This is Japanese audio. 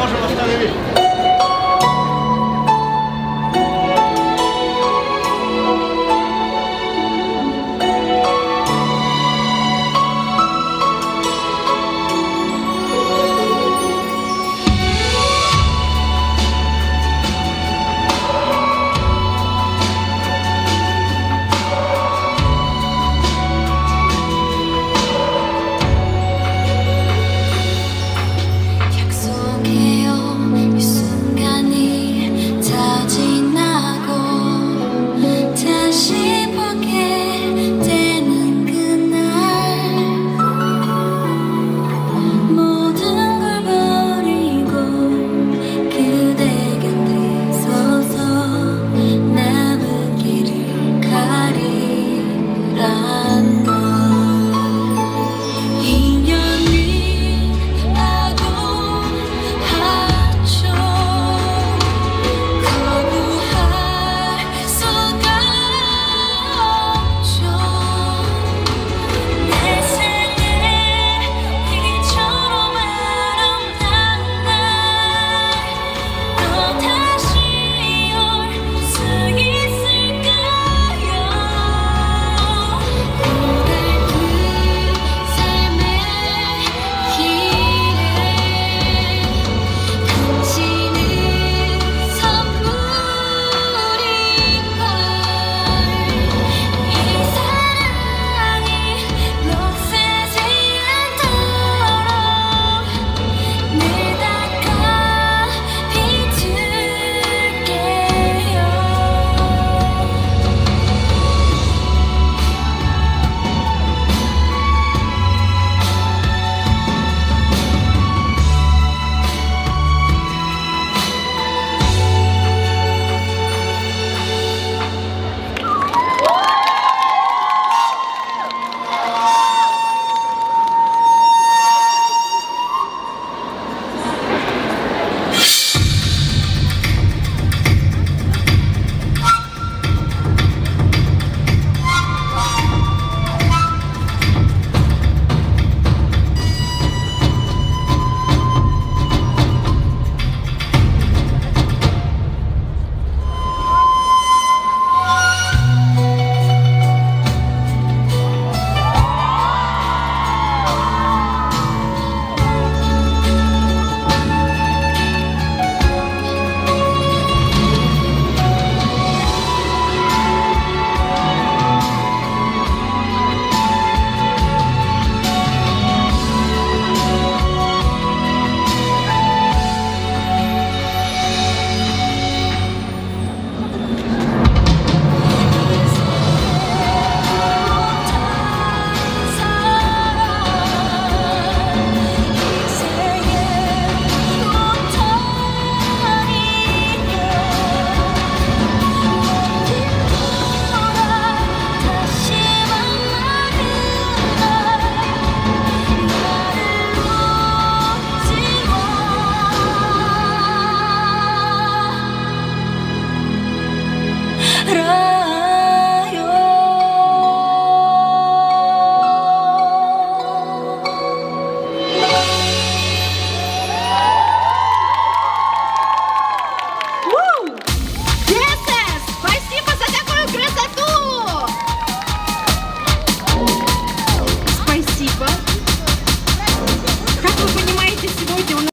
можем остановить.